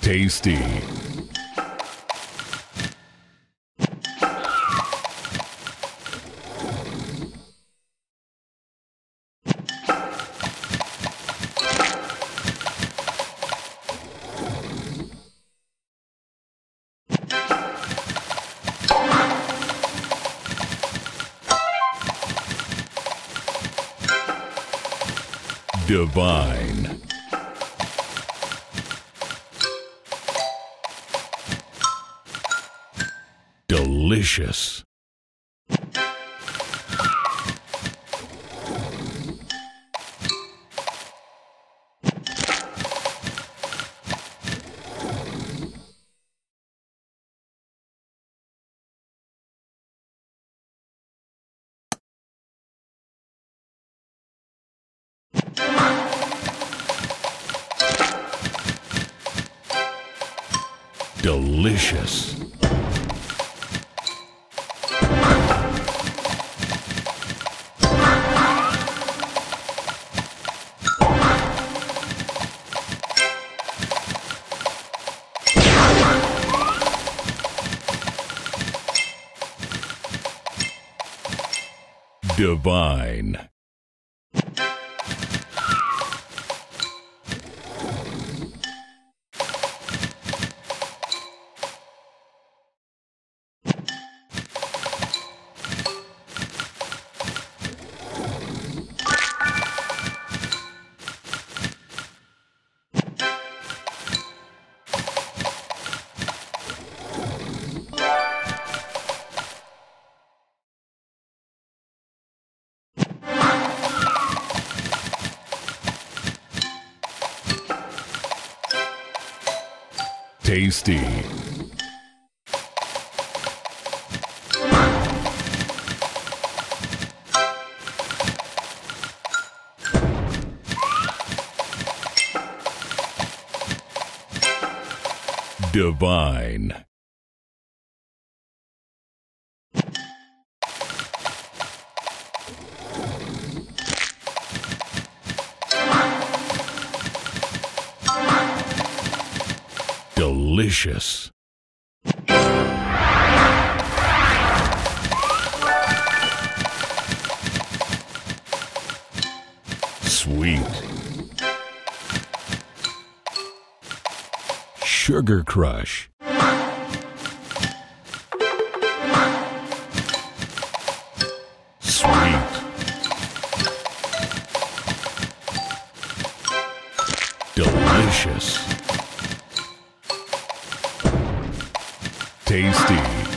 Tasty. Divine. Delicious. Delicious. Divine. Tasty. Divine. Delicious. Sweet. Sugar Crush. Sweet. Delicious. Tasty.